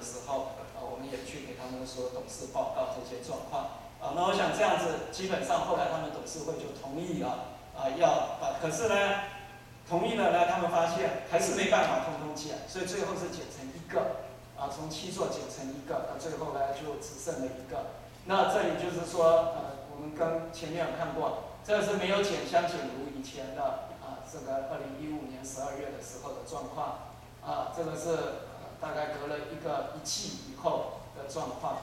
的时候，啊，我们也去给他们说董事报告这些状况，啊，那我想这样子，基本上后来他们董事会就同意了，啊，要把，可是呢，同意了呢，他们发现还是没办法通通减，所以最后是减成一个，啊，从七座减成一个，那最后呢就只剩了一个。那这里就是说，呃，我们跟前面有看过，这是没有减香减如以前的。啊这个二零一五年十二月的时候的状况，啊，这个是大概隔了一个一季以后的状况，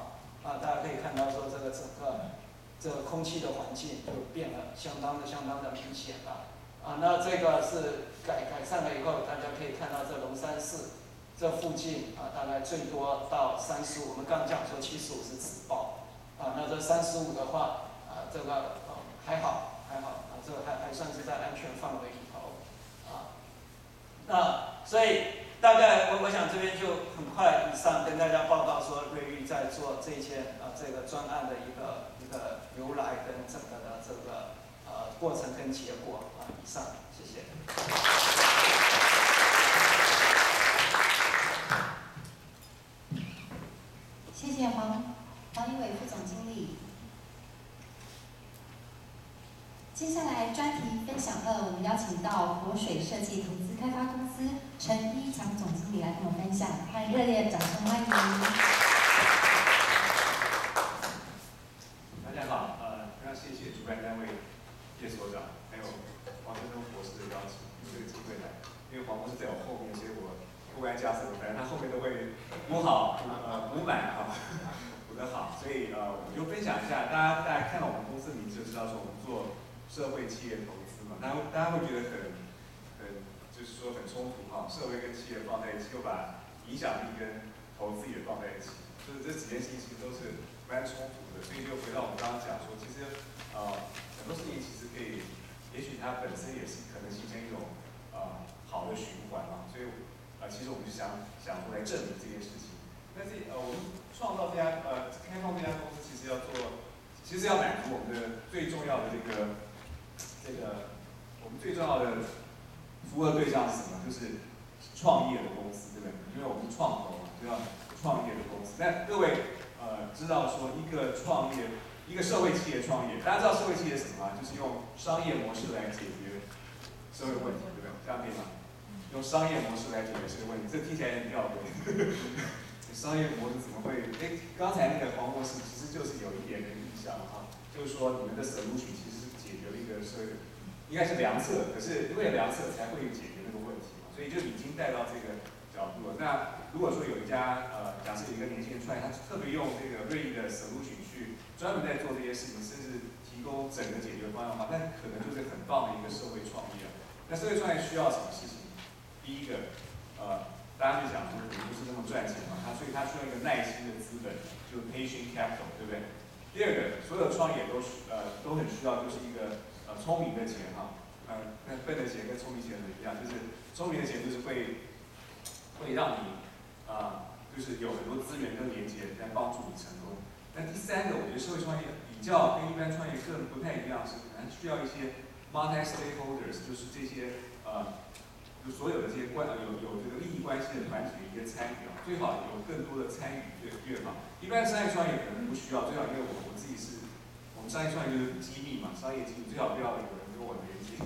啊，大家可以看到说这个整个这个空气的环境就变了，相当的相当的明显了，啊，那这个是改改善了以后，大家可以看到这龙山寺这附近啊，大概最多到三十五，我们刚讲说七十五是自爆，啊，那这三十五的话，啊，这个还好还好，啊，这还还算是在安全范围里头，啊。那所以大概我我想这边就很快以上跟大家报告说瑞玉在做这些呃这个专案的一个一个由来跟整个的这个呃过程跟结果啊以上谢谢。谢谢黄黄一伟副总经理。接下来专题分享二，我们邀请到活水设计投资开发公司陈一强总经理来跟我们分享，欢迎热烈掌声欢迎。大家好，呃，非常谢谢主办单位叶所长还有黄振东博士的邀请，有这个机会来，因为黄博士在我后面，所以我不管加什么，反正他后面都会补好，呃，补满啊，补得好，所以呃，我就分享一下，大家大家看到我们公司名字就知道说我们做。社会企业投资嘛，大家大家会觉得很很就是说很冲突哈，社会跟企业放在一起，又把影响力跟投资也放在一起，就是这几件事情都是蛮冲突的，所以就回到我们刚刚讲说，其实呃很多事情其实可以，也许它本身也是可能形成一种呃好的循环嘛，所以呃其实我们就想想过来证明这件事情。但是呃我们创造这家呃开放这家公司，其实要做，其实要满足我们的最重要的这个。这个我们最重要的服务的对象是什么？就是创业的公司，对不对？因为我们创投嘛，就要创业的公司。那各位呃知道说一个创业，一个社会企业创业，大家知道社会企业什么吗？就是用商业模式来解决社会问题，对不对？这样可以吗？用商业模式来解决社会问题，这听起来很吊诡。商业模式怎么会？哎，刚才那个黄博士其实就是有一点的印象哈，就是说你们的 solution 其实。所以应该是良策，可是因为良策才会解决那个问题嘛，所以就已经带到这个角度了。那如果说有一家呃，假设有一个年轻人出来，他特别用这个瑞意的 solution 去专门在做这些事情，甚至提供整个解决方案的话，那可能就是很棒的一个社会创业。那社会创业需要什么事情？第一个，呃，大家就讲说，不是那么赚钱嘛，他所以他需要一个耐心的资本，就 patient capital，对不对？第二个，所有的创业都需呃都很需要，就是一个。呃，聪明的钱哈，呃，跟笨的钱跟聪明钱的一样，就是聪明的钱就是会会让你啊，就是有很多资源跟连接来帮助你成功。那第三个，我觉得社会创业比较跟一般创业更不太一样，是可能需要一些 multi stakeholders，就是这些呃，就所有的这些关有有这个利益关系的团体的一些参与啊，最好有更多的参与越越好。一般商业创业可能不需要，最好因为我我自己是。商业创业就是机密嘛，商业机密最好不要有人跟我连接，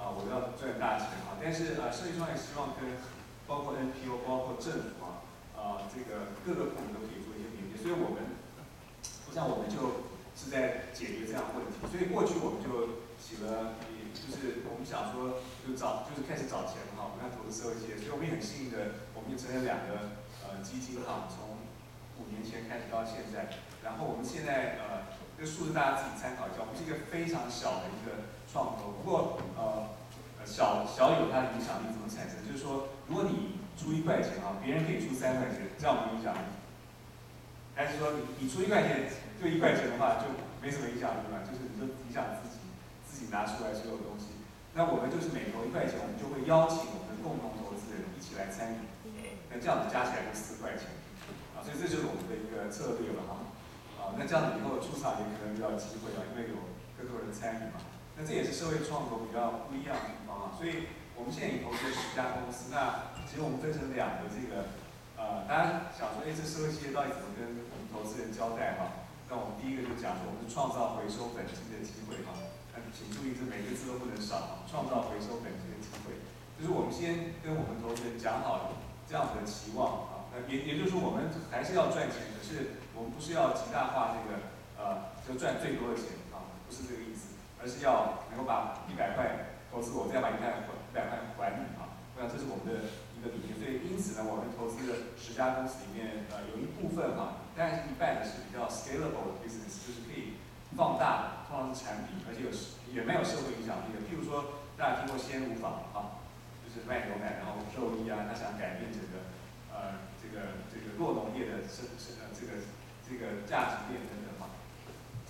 啊，我要赚大钱啊。但是呃，设计创业希望跟包括 NPO、包括政府啊，啊，这个各个部门都可以做一些连接。所以我们，我想我们就是在解决这样问题。所以过去我们就起了，就是我们想说，就找，就是开始找钱哈，我们要投资社会企业。所以我们很幸运的，我们就成立两个呃基金哈，从五年前开始到现在。然后我们现在呃。这个数字大家自己参考一下，我们是一个非常小的一个创投，不过呃小小有它的影响力怎么产生？就是说，如果你出一块钱啊，别人可以出三块钱，这样有影响力？还是说你你出一块钱就一块钱的话就没什么影响力嘛？就是你就影响自己自己拿出来所有东西。那我们就是每投一块钱，我们就会邀请我们的共同投资人一起来参与，那这样子加起来就四块钱啊，所以这就是我们的一个策略了哈。那这样子以后出场也可能比较有机会啊，因为有更多人参与嘛。那这也是社会创投比较不一样的地方啊。所以我们现在已投资了十家公司。那其实我们分成两个这个，呃，大家想说，哎，这社会企业到底怎么跟我们投资人交代哈？那我们第一个就讲说，我们是创造回收本金的机会哈。那请注意，这每个字都不能少，创造回收本金的机会，就是我们先跟我们投资人讲好这样子的期望啊。那也也就是说，我们还是要赚钱，可是我们不是要极大化这个呃，就赚最多的钱啊，不是这个意思，而是要能够把一百块投资我，再把一百块一百块还你啊。我想这是我们的一个理念。所以因此呢，我们投资的十家公司里面，呃，有一部分哈。但是一半呢是比较 scalable business，就是可以放大的，通常是产品，而且有也蛮有社会影响力的。譬如说，大家听过鲜乳坊啊，就是卖牛奶，然后肉衣啊，他想改变整个呃这个这个弱农业的生生呃这个这个价值链等等嘛。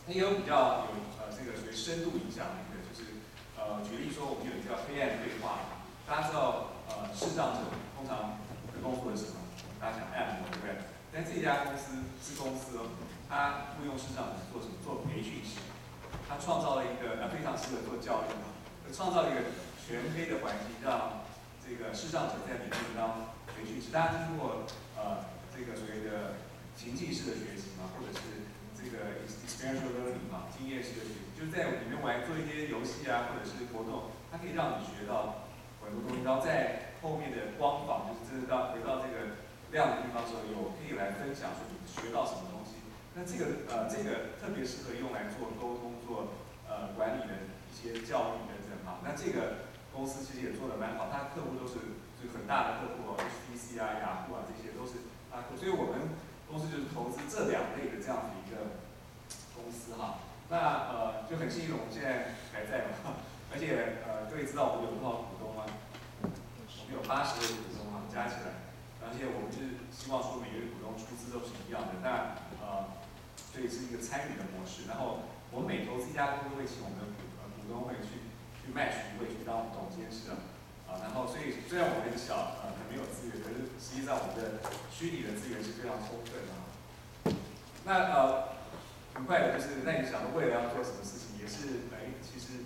那也有比较有呃这个属于深度影响的一个，就是呃举例说，我们有一个叫黑暗对话，大家知道呃视障者通常的工作是什么？大家想按摩对不对？但这家公司是公司哦，它雇佣视障者做什么？做培训师。它创造了一个呃非常适合做教育嘛，创造了一个全黑的环境，让这个视障者在里面当培训师。大家听过呃这个所谓的情境式的学习嘛？或者是这个 experiential learning 嘛，经验式的学习，就是在里面玩做一些游戏啊，或者是活动，它可以让你学到很多东西。然后在后面的光访，就是真的到回到这个。亮的地方时候有可以来分享说你学到什么东西，那这个呃这个特别适合用来做沟通做呃管理的一些教育等等哈。那这个公司其实也做的蛮好，它客户都是就很大的客户哦，HTC 啊、雅虎啊这些都是啊，所以我们公司就是投资这两类的这样子一个公司哈。那呃就很幸运我们现在还在嘛，而且呃各位知道我们有多少股东吗？我们有八十位股东啊，加起来。而且我们是希望说每个股东出资都是一样的，但呃，所以是一个参与的模式。然后我们每投资一家公司，会请我们的股呃股东会去去卖许会去当总监事啊。啊，然后所以虽然我们很小，呃，没有资源，可是实际上我们的虚拟的资源是非常充分的。那呃，很快的就是，那你想着未来要做什么事情，也是哎，其实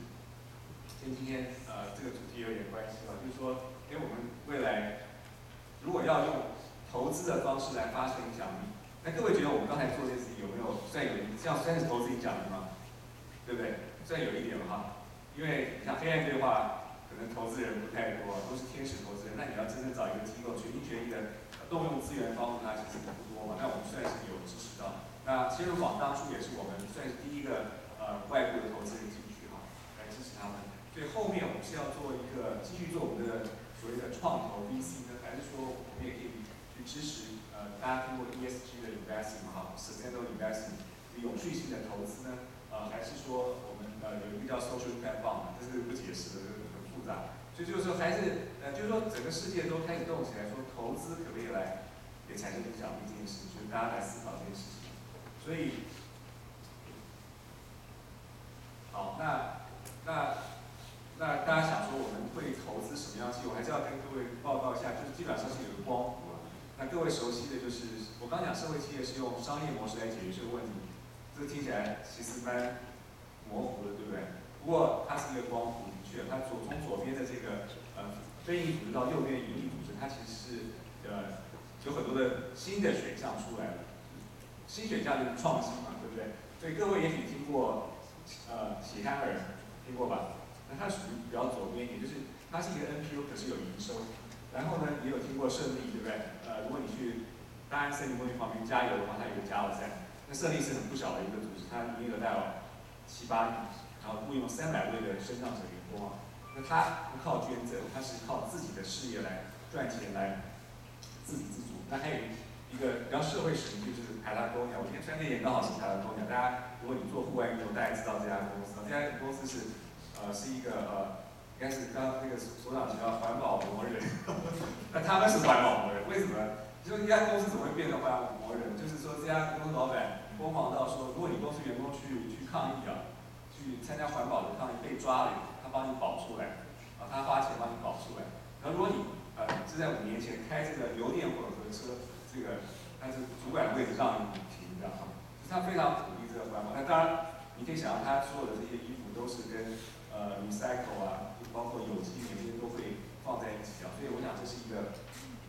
跟今天呃这个主题有点关系吧，就是说，哎我们未来。如果要用投资的方式来发生影响力，那各位觉得我们刚才做这件事情有没有算有这样算是投资影响力吗？对不对？算有一点了哈，因为你像黑暗对话，可能投资人不太多，都是天使投资人。那你要真正找一个机构全心全意的动用资源帮助他，其实不多嘛。那我们算是有支持的。那先入网当初也是我们算是第一个呃外部的投资人进去哈，来支持他们。所以后面我们是要做一个继续做我们的所谓的创投 VC 呢。还是说，我们也可以去支持呃，大家通过 ESG 的 investing 哈，sustainable investing，永续性的投资呢？呃，还是说我们呃有一个叫 social impact 嘛这是不解释的，复杂。所以就是说，还是呃，就是说整个世界都开始动起来，说投资可不可以来也产生影响力这件事，就是大家来思考这件事情。所以，好，那那。那大家想说我们会投资什么样企业？我还是要跟各位报告一下，就是基本上是有个光谱啊。那各位熟悉的就是我刚讲社会企业是用商业模式来解决这个问题，这个听起来其实蛮模糊的，对不对？不过它是一个光谱，的确，它左从左边的这个呃非营利组织到右边盈利组织，它其实是呃有很多的新的选项出来了。新选项就是创新嘛，对不对？所以各位也许听过呃喜憨儿，听过吧？那它属于比较左边一点，就是它是一个 NPU，可是有营收。然后呢，也有听过胜利，对不对？呃，如果你去大安森林公园旁边加油的话，它有个加油站。那胜利是很不小的一个组织，它营业额大概七八亿，然后雇佣三百位的身障者员工啊。那他不靠捐赠，他是靠自己的事业来赚钱来自给自足。那还有一个比较社会实力，就是海拉公鸟。我今天穿这件刚好是海拉公鸟。大家如果你做户外运动，大家知道这家公司。这家公司是。呃，是一个呃，应该是刚那个所长提到环保魔人，那他们是环保魔人，为什么？就说一家公司怎么会变成环保魔人？就是说这家公司老板疯狂到说，如果你公司员工去去抗议啊，去参加环保的他们被抓了，他帮你保出来，啊，他花钱帮你保出来。然后如果你呃是在五年前开这个油电混合车，这个但是主管位置让你停的哈，他非常鼓励这个环保。那当然你可以想象他所有的这些衣服都是跟呃，recycle 啊，包括有机每天都会放在一起啊，所以我想这是一个，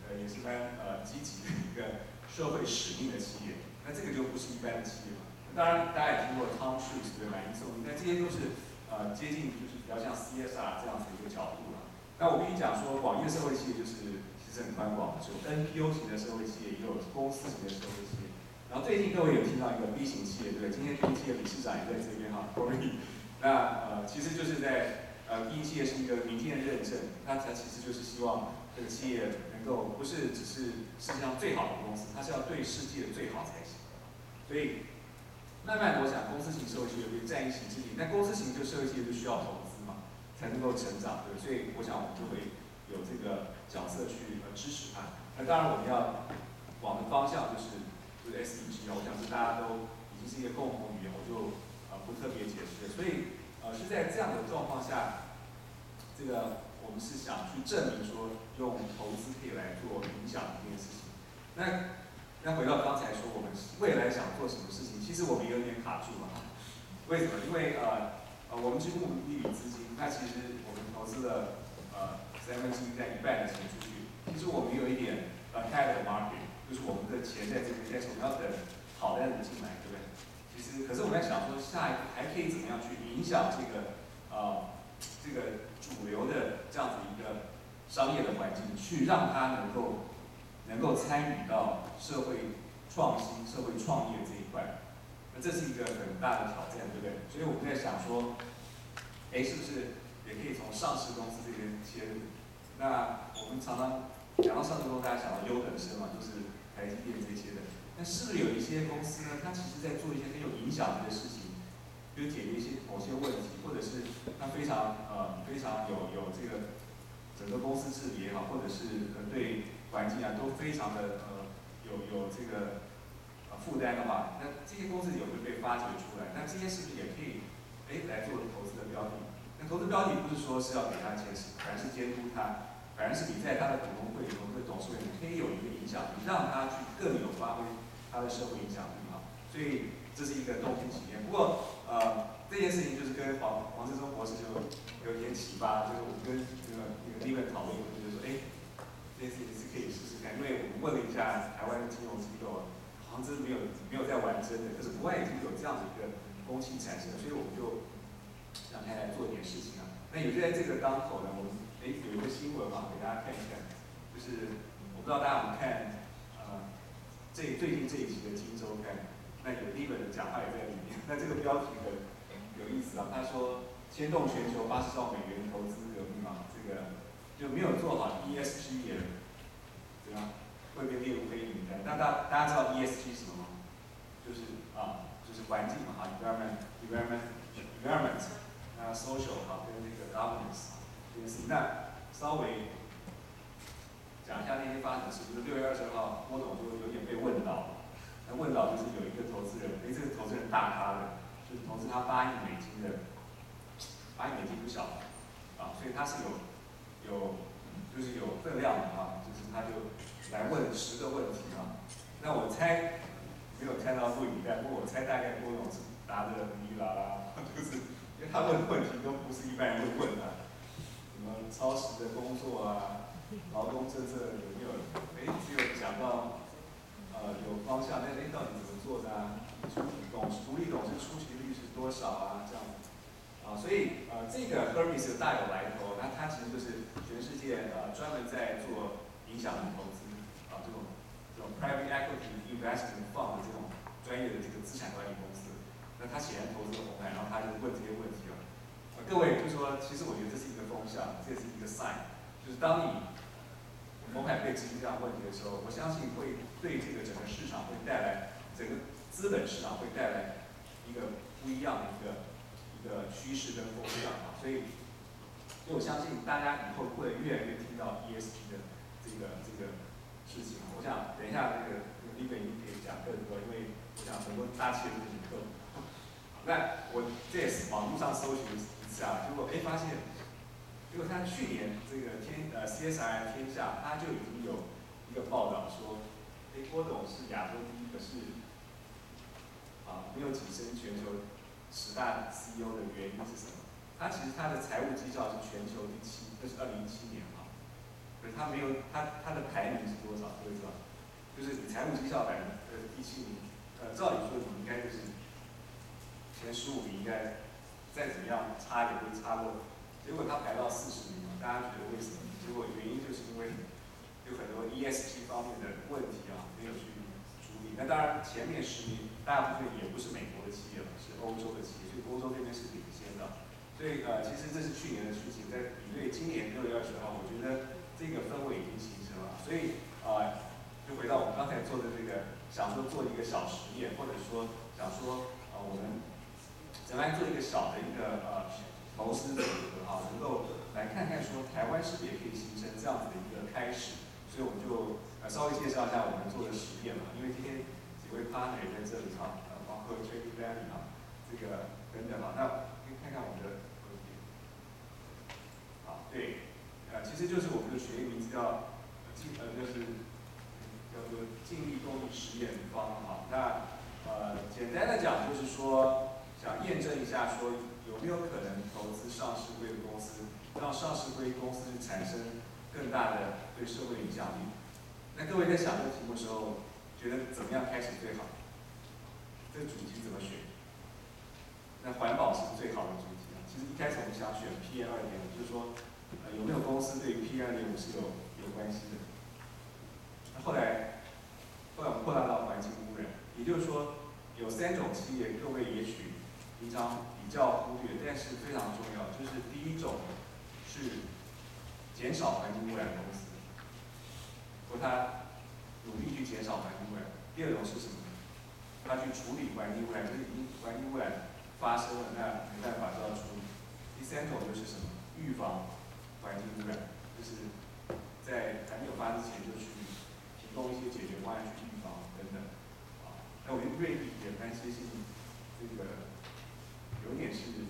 呃，也是蛮呃积极的一个社会使命的企业，那这个就不是一般的企业嘛。当然，大家也听过 Tom Cruise 对吧？马斯那这些都是呃接近就是比较像 CSR 这样子一个角度了。那我跟你讲说，广义的社会企业就是其实很宽广的，有 NPO 型的社会企业，也有公司型的社会企业。然后最近各位有听到一个 B 型企业，对不对？今天 B 型企业理事长也在这边哈 c o r y 那呃，其实就是在呃，B 型企业是一个民间的认证，那它其实就是希望这个企业能够不是只是世界上最好的公司，它是要对世界最好才行。所以慢慢的，我想公司型社会企业会占一席之地，但公司型就社会企业就需要投资嘛，才能够成长，对。所以我想我们就会有这个角色去呃支持它。那当然我们要往的方向就是就是 SDG 啊，我想是大家都已经是一个共同语言，我就呃不特别解释。所以呃是在这样的状况下，这个我们是想去证明说用投资可以来做影响这件事情。那那回到刚才说我们未来想做什么事情，其实我们有点卡住了。为什么？因为呃呃我们去募一笔资金，那其实我们投资了呃三分之一在一半的钱出去，其实我们有一点呃 capital market，就是我们的钱在这边，但是我们要等好的人进来，对不对？其实可是我们在想说下一步还可以怎么样去影响这个呃这个主流的这样子一个商业的环境，去让它能够。能够参与到社会创新、社会创业这一块，那这是一个很大的挑战，对不对？所以我们在想说，哎，是不是也可以从上市公司这边切入？那我们常常讲到上市公司，大家想到优等生嘛，就是台积电这些的。那是不是有一些公司呢？它其实在做一些很有影响力的事情，就解决一些某些问题，或者是它非常呃非常有有这个整个公司治理也好，或者是呃对。环境啊都非常的呃有有这个呃负担的话，那这些公司也会被发掘出来。那这些是不是也可以哎来做投资的标的？那投资标的不是说是要给他钱，反而是监督他，反而是你在他的股东会里头、跟董事会里可以有一个影响力，让他去更有发挥他的社会影响力啊。所以这是一个动听体验。不过呃这件事情就是跟黄黄志忠博士就有点启发，就是我跟那个那个利润讨论，是。可以试试看，因为我们问了一下台湾的金融机构，好像真的没有没有在玩真的，可是国外已经有这样的一个风气产生了，所以我们就让他来做一点事情啊。那也就在这个当口呢，我们哎有一个新闻嘛，给大家看一看，就是我不知道大家有没有看呃这最近这一期的《金周刊》，那有一本的讲话也在里面。那这个标题很有意思啊，他说牵动全球八十兆美元投资革命啊，这个就没有做好 ESG 也。会被列入黑名单。那大大家知道 ESG 是什么吗？就是啊，就是环境嘛哈，environment，environment，environment，那 social 哈，跟那个 governance 这件事情。那稍微讲一下那天发生的事，就是六月二十号，郭总就有点被问到，那问到就是有一个投资人，哎，这个投资人大咖的，就是投资他八亿美金的，八亿美金不小，啊，所以他是有有就是有分量的啊，就是他就。来问十个问题啊，那我猜没有猜到录影带，不过我猜大概郭总是答的哩哩啦啦，就是因为他问的问题都不是一般人会问的，什么超时的工作啊，劳动政策有没有？哎，只有讲到呃有方向，那哎到底怎么做的啊？董独立董事出席率是多少啊？这样子啊，所以呃这个 Hermes 大有来头，那它其实就是全世界呃专门在做影响力投资啊这种这种。Private equity investment fund 这种专业的这个资产管理公司，那他显然投资了红海，然后他就问这些问题了。各位就说，其实我觉得这是一个风向，这是一个 sign，就是当你红海被质疑这样问题的时候，我相信会对这个整个市场会带来整个资本市场会带来一个不一样的一个的趋势跟风向啊。所以，所以我相信大家以后会越来越听到 ESG 的这个这个。事情，我想等一下那个那个李北英可以讲更多，因为我想很多大企业都很多。那我这也是网络上搜寻一下，结果哎发现，结果他去年这个天呃 CSI 天下，他就已经有一个报道说，哎郭董是亚洲第一个是啊没有跻身全球十大 CEO 的原因是什么？他其实他的财务绩效是全球第七，这是二零一七年哈。可是。他没有，他他的排名是多少？各位知道？就是你财务绩效排呃第七名，呃，照理说你应该就是前十五名应该再怎么样差也不会差过，结果他排到四十名，大家觉得为什么？结果原因就是因为有很多 ESG 方面的问题啊，没有去处理。那当然前面十名大部分也不是美国的企业了，是欧洲的企业，所以欧洲这边是领先的。所以呃，其实这是去年的事情，在比对今年六月二十号，我觉得这个氛围已经形成了。所以啊，就回到我们刚才做的这个，想说做一个小实验，或者说想说啊，我们。怎么样做一个小的一个呃投资组合啊，能够来看看说台湾是不是也可以形成这样子的一个开始，所以我们就呃稍微介绍一下我们做的实验嘛，因为今天几位 partner 也在这里哈，呃包括 Jackie Valley 哈，这个等等哈，那可以看看我们的，好对，呃其实就是我们的学名字叫尽呃就是叫做尽力公益实验方哈，那呃简单的讲就是说。想验证一下，说有没有可能投资上市贵的公司，让上市贵公司产生更大的对社会影响力？那各位在想这个题目的时候，觉得怎么样开始最好？这个主题怎么选？那环保是最好的主题啊。其实一开始我们想选 PM 二点五，就是说，呃，有没有公司对于 PM 二点五是有有关系的？那后来，后来我们扩大到环境污染，也就是说，有三种企业，各位也许。平常比较忽略，但是非常重要。就是第一种是减少环境污染的公司，或它努力去减少环境污染。第二种是什么呢？他去处理环境污染，就是已经环境污染发生了，那没办法就要处理。第三种就是什么？预防环境污染，就是在还没有发之前就去提供一些解决方案去预防等等。啊，那我就愿意也蛮接近这个。有点是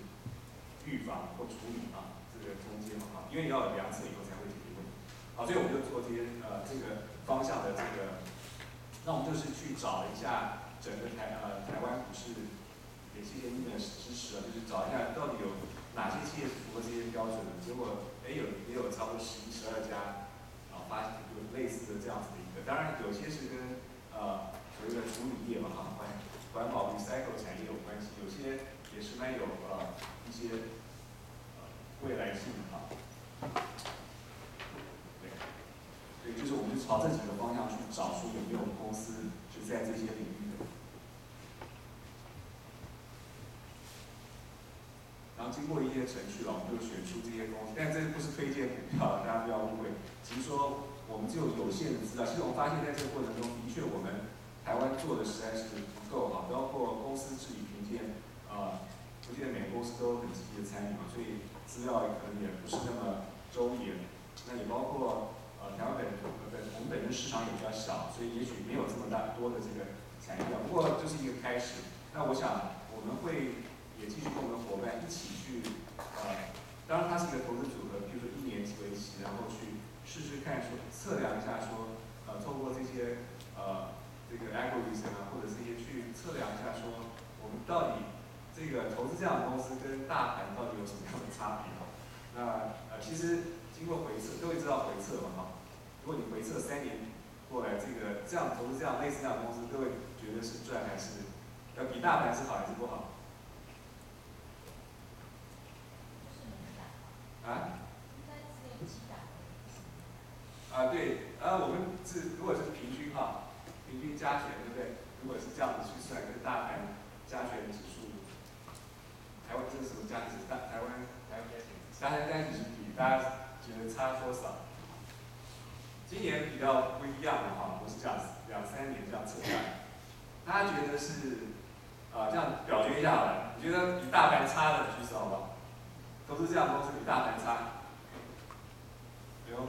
预防或处理啊，这个中间嘛哈，因为要有量测以后才会解决问题。好，所以我们就做这些呃这个方向的这个，那我们就是去找一下整个台呃台湾股市，也谢谢你们的支持啊，就是找一下到底有哪些企业是符合这些标准的。结果哎有也有超过十一十二家啊发现有类似的这样子的一个，当然有些是跟呃所谓的处理业嘛哈环环保 recycle 产业有关系，有些。也是蛮有呃一些呃未来性的哈，就是我们朝这几个方向去找出有没有公司是在这些领域的，然后经过一些程序了，我们就选出这些公司，但这不是推荐股票，大家不要误会，只是说我们就有限的资料，其实我们发现在这个过程中，的确我们台湾做的实在是不够好，包括公司治理评鉴。啊，不见得每个公司都很积极的参与嘛，所以资料可能也不是那么周延。那也包括呃台湾本本我们本身市场也比较小，所以也许没有这么大多的这个产业。不过这是一个开始。那我想我们会也继续跟我们的伙伴一起去呃，当然它是一个投资组合，比如说一年级为期，然后去试试看说测量一下说呃透过这些呃这个 algorithm 啊或者这些去测量一下说我们到底。这个投资这样的公司跟大盘到底有什么样的差别？那呃，其实经过回测，各位知道回测嘛？哈，如果你回测三年过来，这个这样投资这样类似这样的公司，各位觉得是赚还是要比大盘是好还是不好？啊？啊，对，啊，我们是如果是平均哈，平均加权，对不对？如果是这样子去算，跟大盘加权指数。台湾这是什么价值？大台湾台湾加权加权比，大家觉得差多少？今年比较不一样的哈，不是这样子，两三年这样测下来，大家觉得是啊，这样表决一下好了，你觉得比大盘差的举手好不好？都是这样，都是比大盘差，有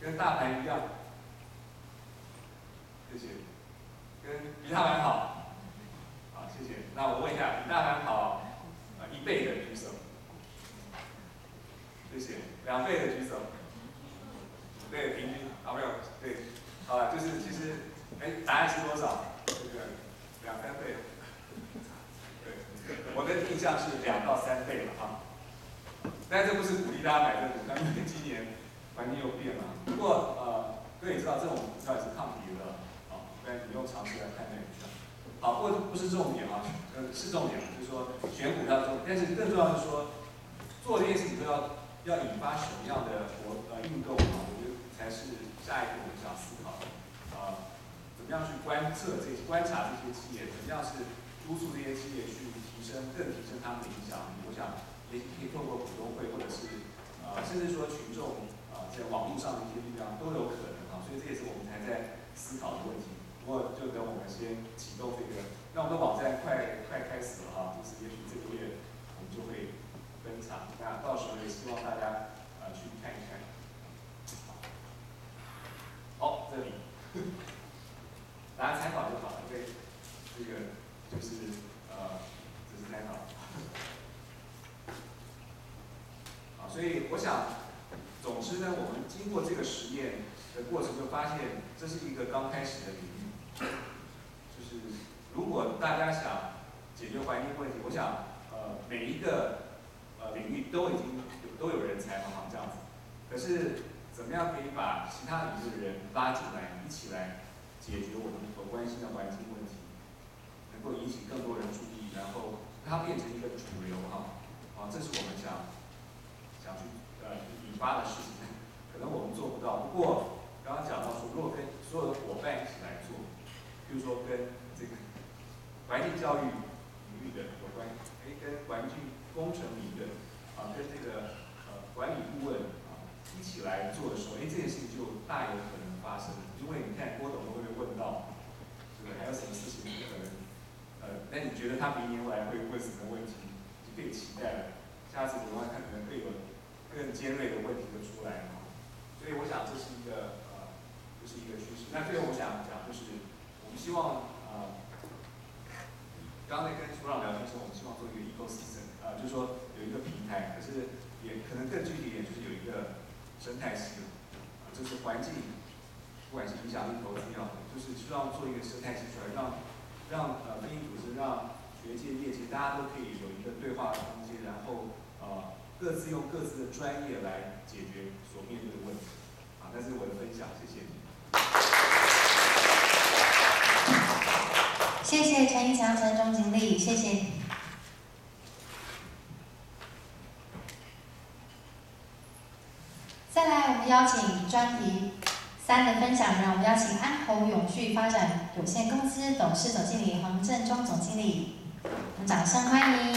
跟大盘一样，谢谢，跟比大盘好，好谢谢。那我问一下，比大盘好？一倍的举手，谢谢。两倍的举手，对，平均，好没有？对，好了，就是其实，哎，答案是多少？这个两三倍。对，我的印象是两到三倍了哈。但这不是鼓励大家买这股票，因为今年环境又变了。不过呃，各位也知道，这种股票也是抗跌的啊。但你用常识来判断一下。好，不不是重点啊，呃是重点，就是说选股票重，但是更重要的是说，做这些事情都要要引发什么样的活呃运动啊？才是下一步我们想思考的啊，怎么样去观测这些观察这些企业，怎么样是督促这些企业去提升更提升他们的影响力？我想也许可以透过股东会或者是呃甚至说群众。在网络上的一些力量都有可能啊，所以这也是我们还在思考的问题。不过就等我们先启动这个，那我们的网站快快开始了哈，就是也许这个月我们就会登场，那到时候也希望大家呃去看一看。好，这里，大家参考就好了，因为这个就是呃只是参考。啊，所以我想。总之呢，我们经过这个实验的过程，就发现这是一个刚开始的领域。就是如果大家想解决环境问题，我想呃每一个呃领域都已经有都有人才嘛，这样子。可是怎么样可以把其他领域的人拉进来，一起来解决我们所关心的环境问题，能够引起更多人注意，然后让它变成一个主流哈，啊，这是我们想想去呃引。发的事情，可能我们做不到。不过刚刚讲到说，如果跟所有的伙伴一起来做，比如说跟这个环境教育领域的有关，哎，跟环境工程领域的啊，跟这个呃管理顾问一起来做的时候，哎，这件事情就大有可能发生。因为你看郭董都会问到，这个还有什么事情可能呃，那你觉得他明年来会问什么问题，就可以期待了。下次的话，他可能会有。更尖锐的问题就出来了，所以我想这是一个呃，这是一个趋势。那最后我想讲就是，我们希望呃，刚才跟组长聊天时候，我们希望做一个 ecosystem，呃，就是说有一个平台，可是也可能更具体一点，就是有一个生态系统，啊，就是环境，不管是影响力投资也好，就是希望做一个生态系统，让让呃非营组织、让学界、业界大家都可以有一个对话的空间，然后呃。各自用各自的专业来解决所面对的问题，啊，那是我的分享，谢谢。谢谢陈一强陈总经理，谢谢。再来，我们邀请专题三的分享人，我们邀请安侯永续发展有限公司董事总经理黄振中总经理，我们掌声欢迎。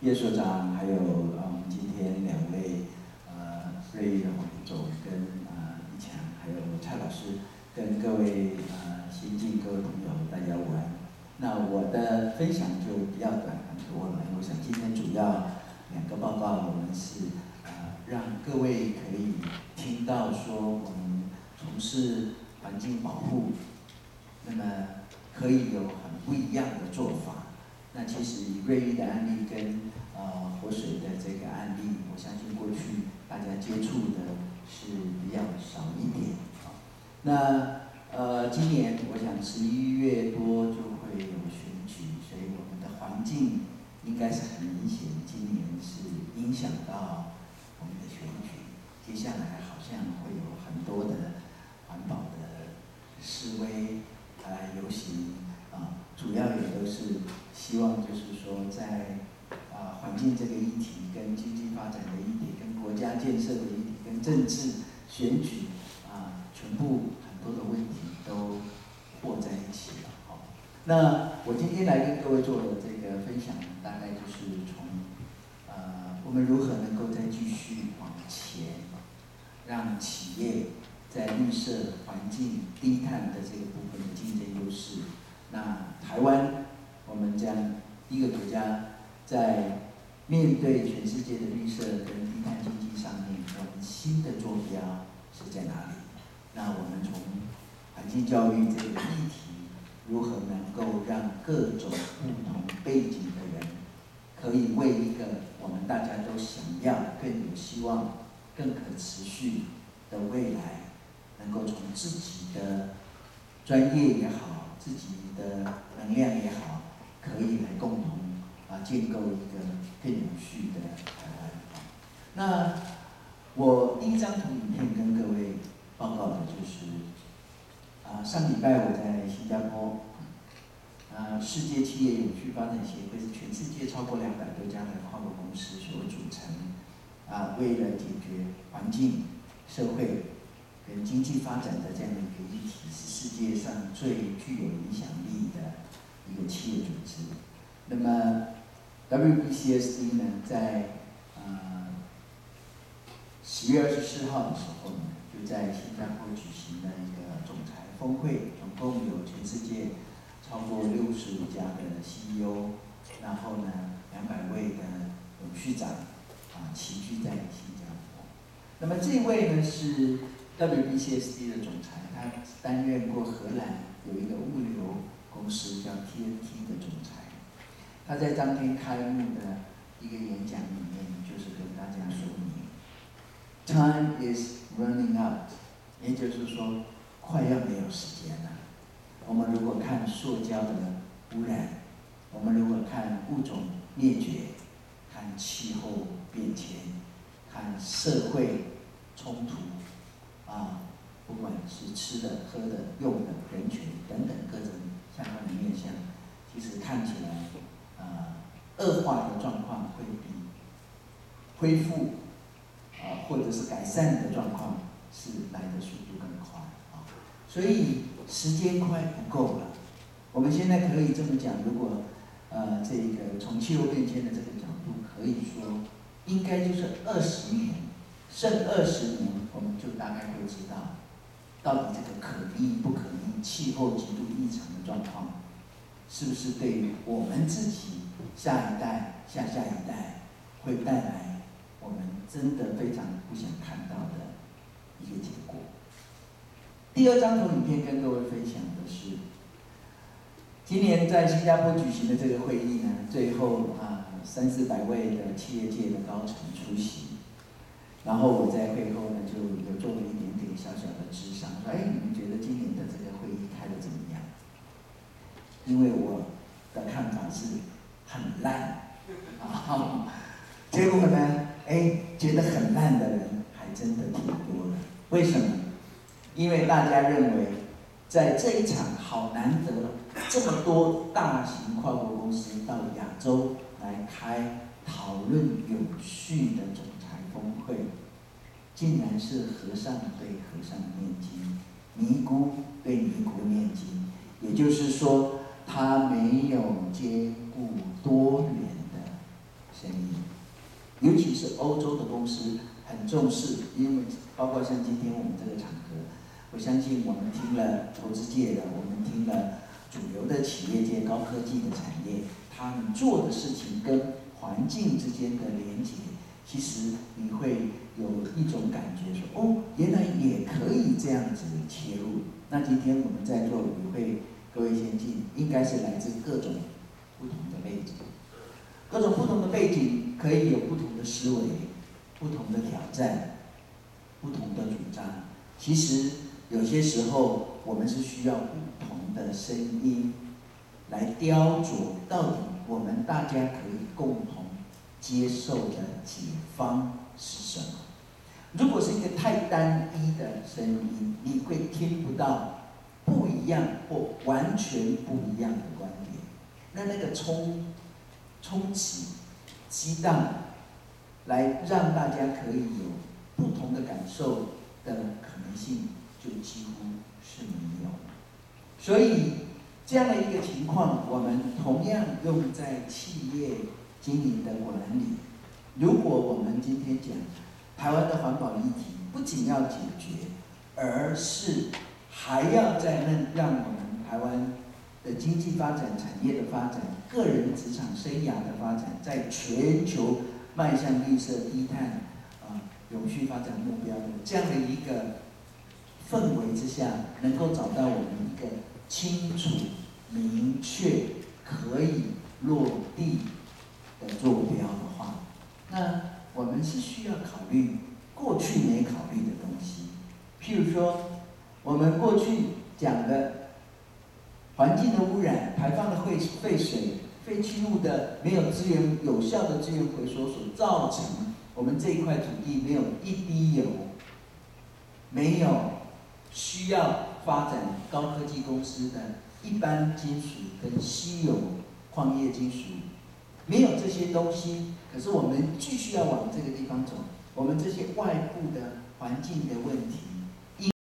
叶所长，还有啊，我们今天两位呃，瑞黄总跟呃一强，还有蔡老师，跟各位呃新进各位朋友，大家午安。那我的分享就比较短很多了，因为我想今天主要两个报告，我们是呃让各位可以听到说我们从事环境保护，那么可以有很不一样的做法。那其实以瑞玉的案例跟呃活水的这个案例，我相信过去大家接触的是比较少一点啊。那呃今年我想十一月多就会有选举，所以我们的环境应该是很明显，今年是影响到我们的选举。接下来好像会有很多的环保的示威呃游行啊，主要也都是。希望就是说，在啊环境这个议题、跟经济发展的议题、跟国家建设的议题、跟政治选举啊，全部很多的问题都和在一起了。那我今天来跟各位做的这个分享，大概就是从呃我们如何能够再继续往前，让企业在绿色环境、低碳的这个部分的竞争优势。那台湾。我们将一个国家在面对全世界的绿色跟低碳经济上面，我们新的坐标是在哪里？那我们从环境教育这个议题，如何能够让各种不同背景的人，可以为一个我们大家都想要更有希望、更可持续的未来，能够从自己的专业也好，自己的能量也好。可以来共同啊建构一个更有序的台湾。那我第一张图影片跟各位报告的就是，啊，上礼拜我在新加坡，啊，世界企业永续发展协会是全世界超过两百多家的跨国公司所组成，啊，为了解决环境、社会跟经济发展的这样的一个议题，是世界上最具有影响力的一个企业组织。那么 WBCSD 呢，在呃十月二十四号的时候呢，就在新加坡举行了一个峰会，总共有全世界超过六十五家的 CEO，然后呢，两百位的董事长啊齐聚在新加坡。那么这位呢是 WBCSD 的总裁，他担任过荷兰有一个物流公司叫 TNT 的总裁。他在当天开幕的一个演讲里面，就是跟大家说明，Time is running out，也就是说，快要没有时间了。我们如果看塑胶的污染，我们如果看物种灭绝，看气候变迁，看社会冲突，啊，不管是吃的、喝的、用的、人群等等各种相关的面向，其实看起来。啊，恶化的状况会比恢复啊，或者是改善的状况是来的速度更快，所以时间快不够了。我们现在可以这么讲，如果呃这个从气候变迁的这个角度，可以说应该就是二十年，剩二十年，我们就大概会知道，到底这个可逆不可逆、气候极度异常的状况。是不是对于我们自己、下一代、下下一代，会带来我们真的非常不想看到的一个结果？第二张图影片跟各位分享的是，今年在新加坡举行的这个会议呢，最后啊三四百位的企业界的高层出席，然后我在会后呢就有做了一点点小小的智商，说：“哎，你们觉得今年的这个会议开的怎么样？”因为我的看法是很烂，啊，结果呢，哎，觉得很烂的人还真的挺多的。为什么？因为大家认为，在这一场好难得这么多大型跨国公司到亚洲来开讨论有序的总裁峰会，竟然是和尚对和尚念经，尼姑对尼姑念经，也就是说。他没有兼顾多元的生意，尤其是欧洲的公司很重视，因为包括像今天我们这个场，我相信我们听了投资界的，我们听了主流的企业界高科技的产业，他们做的事情跟环境之间的连接，其实你会有一种感觉说，哦，原来也可以这样子切入。那今天我们在座与会。各位先进，应该是来自各种不同的背景，各种不同的背景可以有不同的思维、不同的挑战、不同的主张。其实有些时候，我们是需要不同的声音来雕琢，到底我们大家可以共同接受的解方是什么。如果是一个太单一的声音，你会听不到。不一样或完全不一样的观点，那那个冲冲击、激荡，来让大家可以有不同的感受的可能性，就几乎是没有。所以这样的一个情况，我们同样用在企业经营的管理。如果我们今天讲台湾的环保议题，不仅要解决，而是还要再让让我们台湾的经济发展、产业的发展、个人职场生涯的发展，在全球迈向绿色低碳啊永续发展目标的这样的一个氛围之下，能够找到我们一个清楚、明确、可以落地的坐标的话，那我们是需要考虑过去没考虑的东西，譬如说。我们过去讲的环境的污染、排放的废废水、废弃物的没有资源有效的资源回收所造成我们这一块土地没有一滴油，没有需要发展高科技公司的一般金属跟稀有矿业金属，没有这些东西，可是我们继续要往这个地方走，我们这些外部的环境的问题。